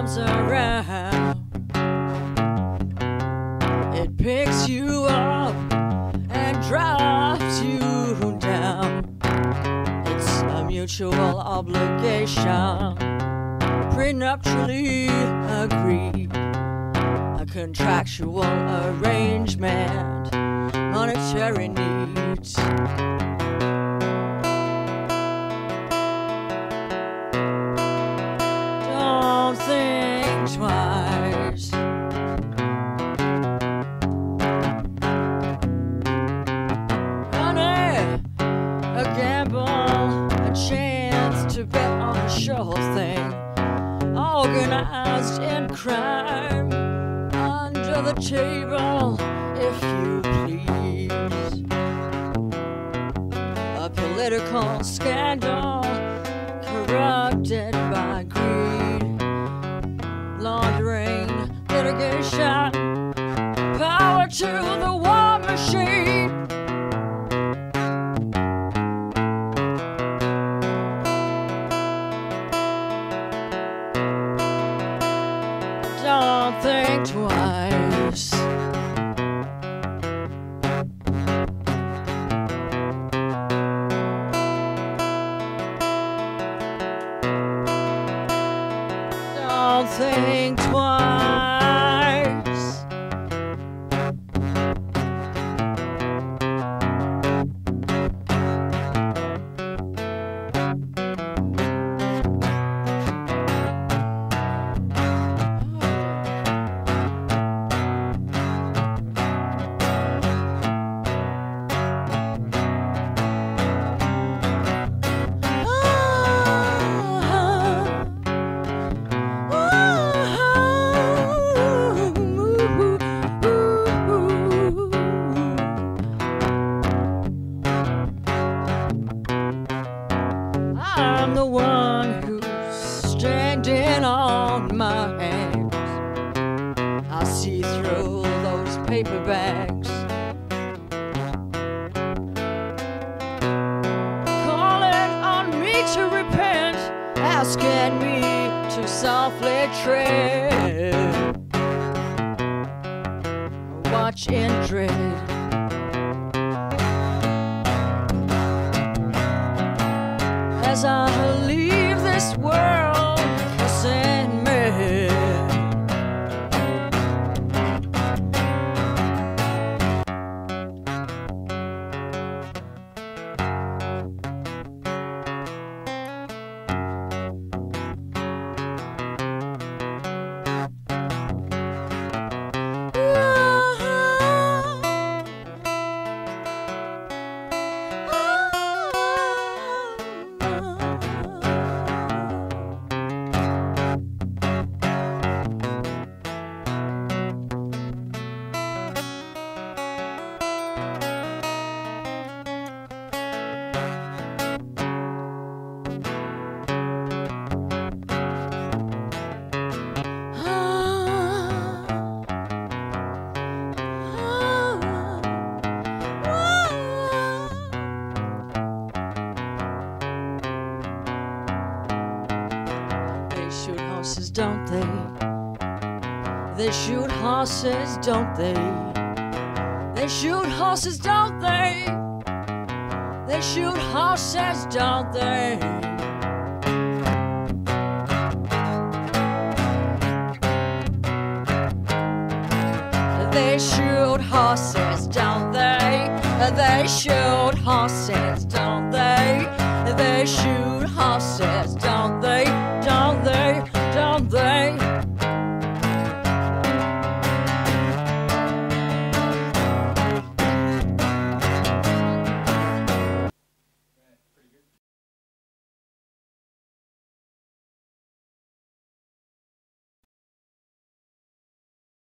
it comes around. It picks you up and drops you down. It's a mutual obligation, prenuptially agreed. A contractual arrangement, monetary needs. Organized in crime, under the table, if you please. A political scandal, corrupted by greed, laundering, litigation, power to the Don't think twice. Don't think twice. I'm the one who's standing on my hands. I see through those paper bags. Calling on me to repent, asking me to softly tread. Watch in dread. As I leave this world horses, don't they? They shoot horses, don't they? They shoot horses, don't they? They shoot horses, don't they? They shoot horses, don't they? They shoot horses, don't they? They shoot horses, don't they? Don't they?